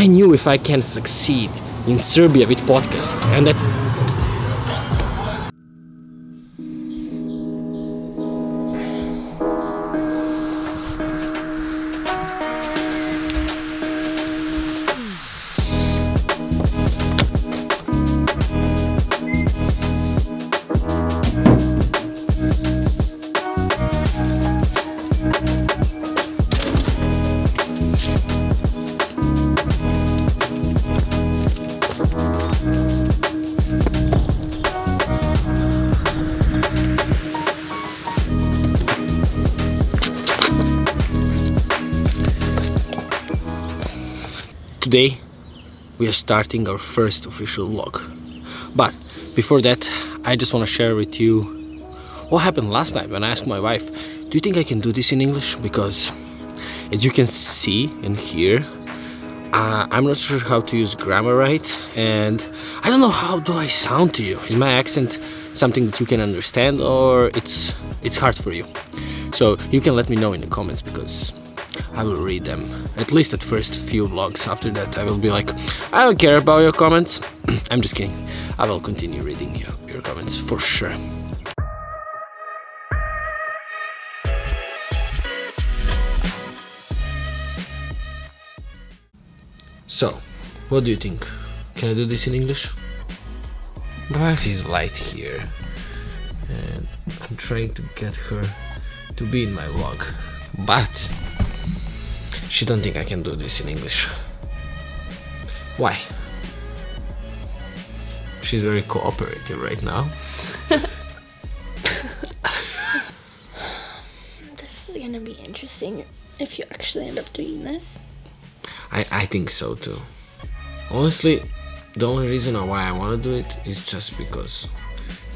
I knew if I can succeed in Serbia with podcast and that today we are starting our first official vlog. But before that, I just want to share with you what happened last night when I asked my wife, do you think I can do this in English? Because as you can see and hear, uh, I'm not sure how to use grammar right and I don't know how do I sound to you. Is my accent something that you can understand or it's it's hard for you? So you can let me know in the comments because I will read them. At least at first few vlogs. After that I will be like, I don't care about your comments. I'm just kidding. I will continue reading your, your comments for sure. So, what do you think? Can I do this in English? My wife is light here and I'm trying to get her to be in my vlog but she don't think I can do this in English. Why? She's very cooperative right now. this is gonna be interesting if you actually end up doing this. I, I think so too. Honestly, the only reason why I want to do it is just because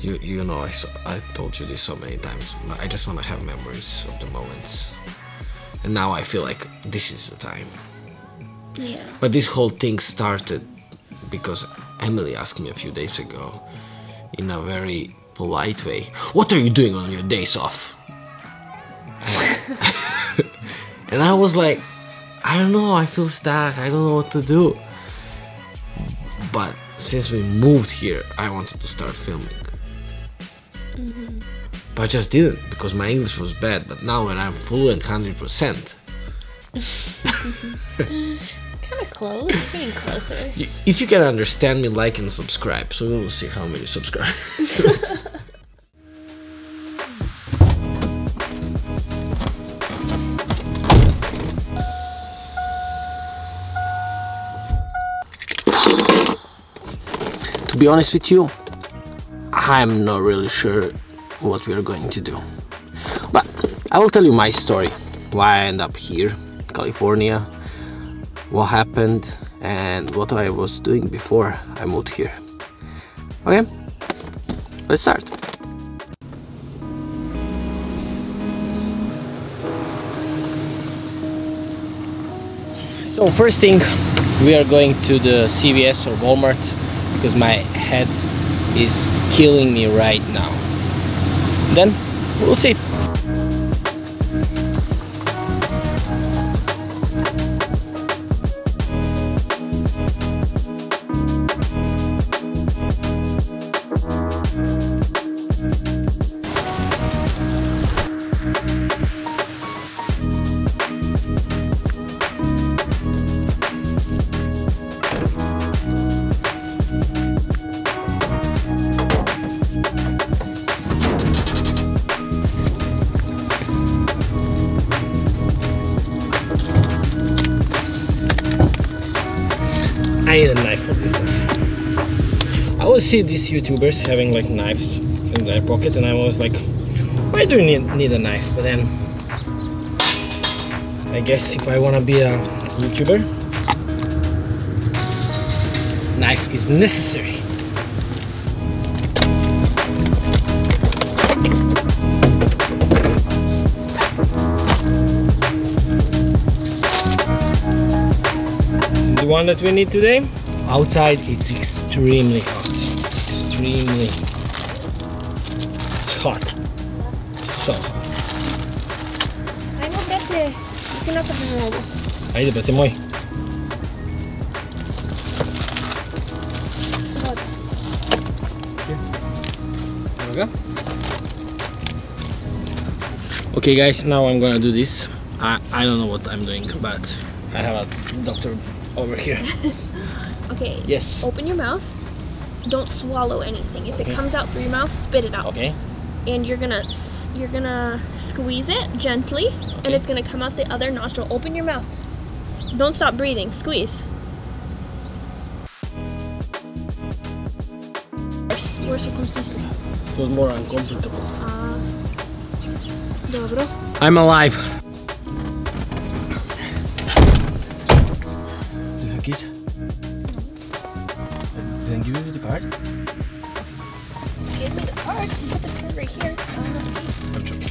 you you know I, so, I told you this so many times but I just want to have memories of the moments and now I feel like this is the time. Yeah. But this whole thing started because Emily asked me a few days ago in a very polite way, What are you doing on your days off? and I was like, I don't know, I feel stuck, I don't know what to do. But since we moved here, I wanted to start filming. Mm -hmm. But I just didn't because my English was bad. But now when I'm fluent 100%. kind of close. You're getting closer. If you can understand me, like and subscribe. So we will see how many subscribe. to be honest with you, I'm not really sure what we are going to do. But I will tell you my story, why I end up here, California, what happened, and what I was doing before I moved here. Okay, let's start. So first thing, we are going to the CVS or Walmart because my head is killing me right now then we'll see. See these YouTubers having like knives in their pocket and I was like, why do you need, need a knife? But then, I guess if I want to be a YouTuber, knife is necessary. the one that we need today. Outside it's extremely hot, extremely it's hot, so Ajmo brate, ti napravim ovo. Ajde I moj. Voda. Evo ga. Okay guys, now I'm gonna do this. I, I don't know what I'm doing, but I have a doctor over here. Okay. Yes. Open your mouth. Don't swallow anything. If it comes out through your mouth, spit it out. Okay. And you're gonna you're gonna squeeze it gently, and it's gonna come out the other nostril. Open your mouth. Don't stop breathing. Squeeze. Worse, worse comes this way. It was more uncomfortable. Ah. Dobro. I'm alive. Have? Then give me the card. Give me the card. Put the card right here. I'm joking.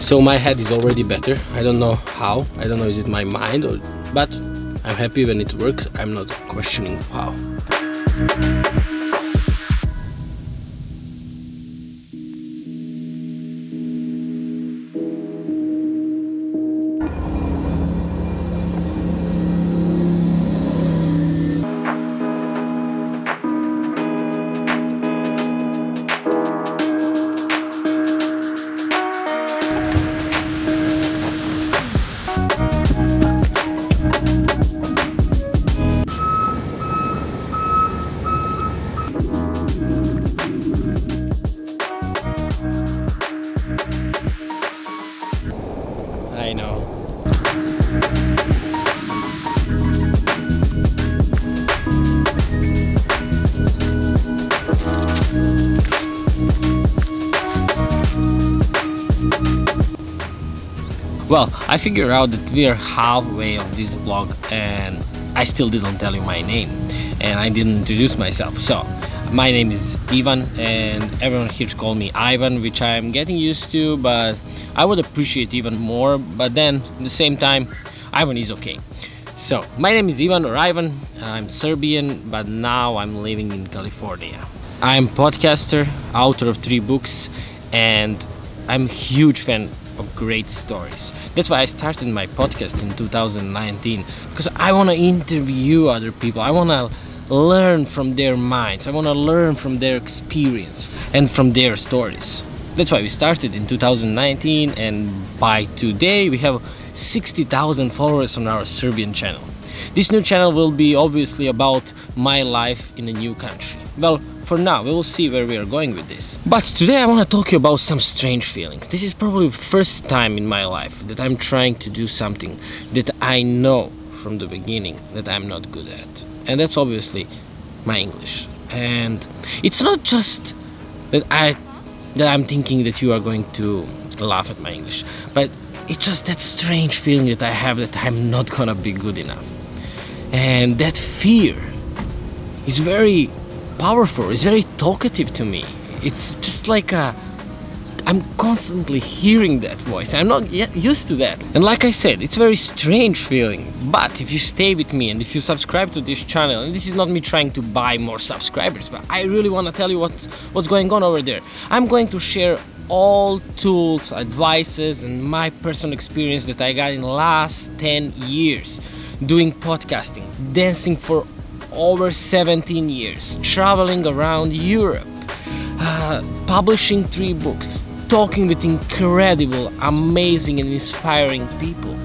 So my head is already better. I don't know how. I don't know is it my mind or but I'm happy when it works. I'm not questioning how. Well, I figured out that we are halfway of this vlog and I still didn't tell you my name and I didn't introduce myself. So, my name is Ivan and everyone here calls me Ivan, which I'm getting used to, but I would appreciate even more. But then, at the same time, Ivan is okay. So, my name is Ivan or Ivan. I'm Serbian, but now I'm living in California. I'm podcaster, author of three books, and I'm a huge fan of great stories. That's why I started my podcast in 2019 because I want to interview other people. I want to learn from their minds. I want to learn from their experience and from their stories. That's why we started in 2019 and by today we have 60,000 followers on our Serbian channel. This new channel will be obviously about my life in a new country. Well, for now, we will see where we are going with this. But today I want to talk to you about some strange feelings. This is probably the first time in my life that I'm trying to do something that I know from the beginning that I'm not good at. And that's obviously my English. And it's not just that I that I'm thinking that you are going to laugh at my English, but it's just that strange feeling that I have that I'm not gonna be good enough. And that fear is very powerful, it's very talkative to me. It's just like a I'm constantly hearing that voice. I'm not yet used to that. And like I said, it's a very strange feeling. But if you stay with me and if you subscribe to this channel, and this is not me trying to buy more subscribers, but I really want to tell you what's what's going on over there. I'm going to share all tools, advices, and my personal experience that I got in the last 10 years doing podcasting, dancing for over 17 years, traveling around Europe, uh, publishing three books, talking with incredible, amazing, and inspiring people.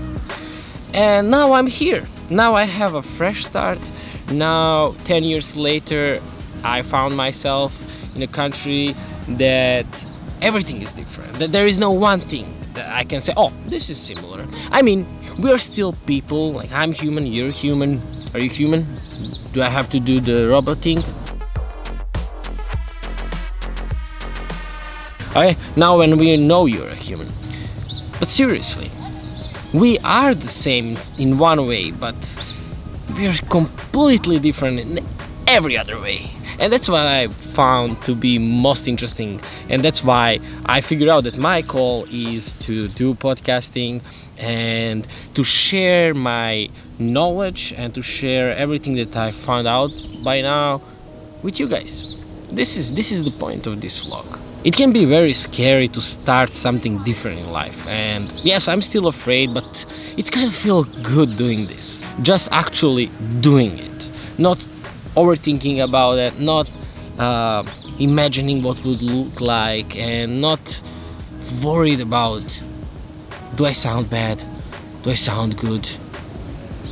And now I'm here. Now I have a fresh start. Now, 10 years later, I found myself in a country that everything is different. That there is no one thing that I can say, oh, this is similar. I mean, we are still people. Like, I'm human, you're human. Are you human? Do I have to do the robot thing? Okay, now when we know you're a human. But seriously, we are the same in one way, but we are completely different in every other way. And that's what I found to be most interesting. And that's why I figured out that my call is to do podcasting and to share my knowledge and to share everything that I found out by now with you guys. This is this is the point of this vlog. it can be very scary to start something different in life and yes i'm still afraid but it's kind of feel good doing this just actually doing it not overthinking about it not uh, imagining what would look like and not worried about do i sound bad do i sound good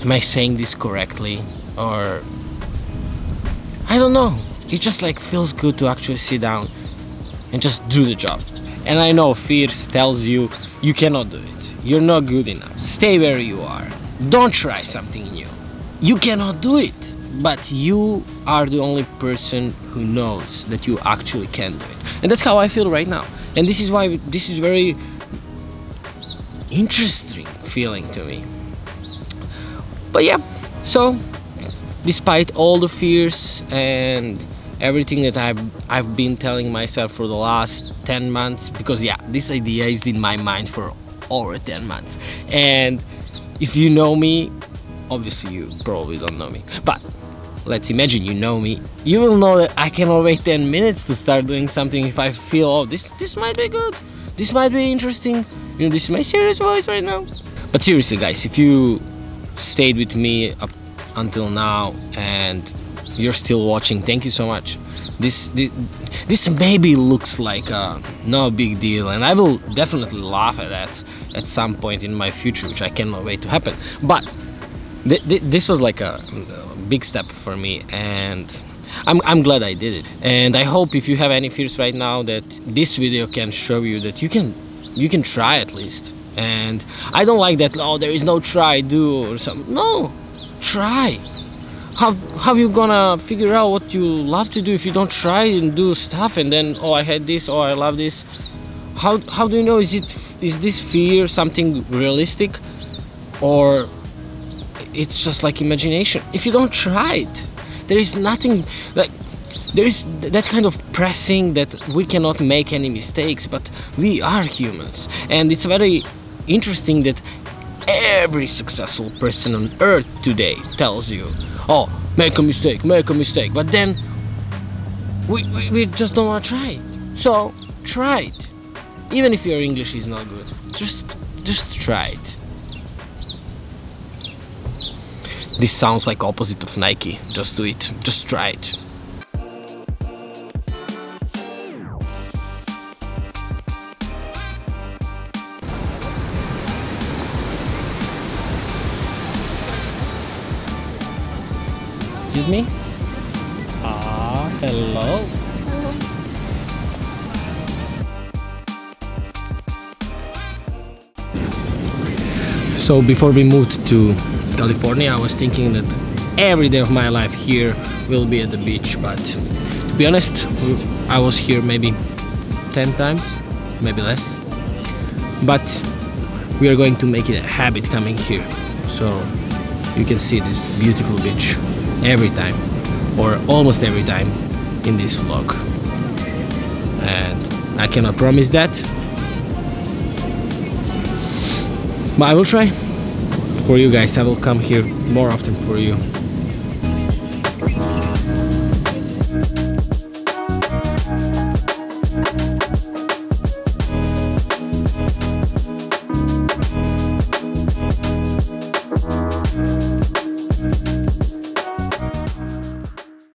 am i saying this correctly or i don't know it just like feels good to actually sit down and just do the job. And I know fear tells you you cannot do it. You're not good enough. Stay where you are. Don't try something new. You cannot do it. But you are the only person who knows that you actually can do it. And that's how I feel right now. And this is why this is very interesting feeling to me. But yeah, so despite all the fears and everything that I've I've been telling myself for the last 10 months because yeah this idea is in my mind for over 10 months and if you know me obviously you probably don't know me but let's imagine you know me. You will know that I cannot wait 10 minutes to start doing something if I feel oh this this might be good. This might be interesting. You know this is my serious voice right now. But seriously guys if you stayed with me up until now and you're still watching thank you so much. This this, this maybe looks like a no big deal and I will definitely laugh at that at some point in my future which I cannot wait to happen. But th th this was like a big step for me and I'm, I'm glad I did it. And I hope if you have any fears right now that this video can show you that you can you can try at least. And I don't like that oh there is no try do or something no try. How how you gonna figure out what you love to do if you don't try and do stuff and then oh I had this oh I love this. How how do you know is it is this fear something realistic or it's just like imagination. If you don't try it there is nothing like there is that kind of pressing that we cannot make any mistakes but we are humans. And it's very interesting that every successful person on earth today tells you oh make a mistake make a mistake. But then we, we, we just don't want to try it. So try it. Even if your english is not good just just try it this sounds like opposite of nike just do it just try it Excuse me? Ah, hello. So before we moved to California, I was thinking that every day of my life here will be at the beach, but to be honest, I was here maybe 10 times, maybe less. But we are going to make it a habit coming here. So you can see this beautiful beach every time or almost every time in this vlog and I cannot promise that but I will try for you guys. I will come here more often for you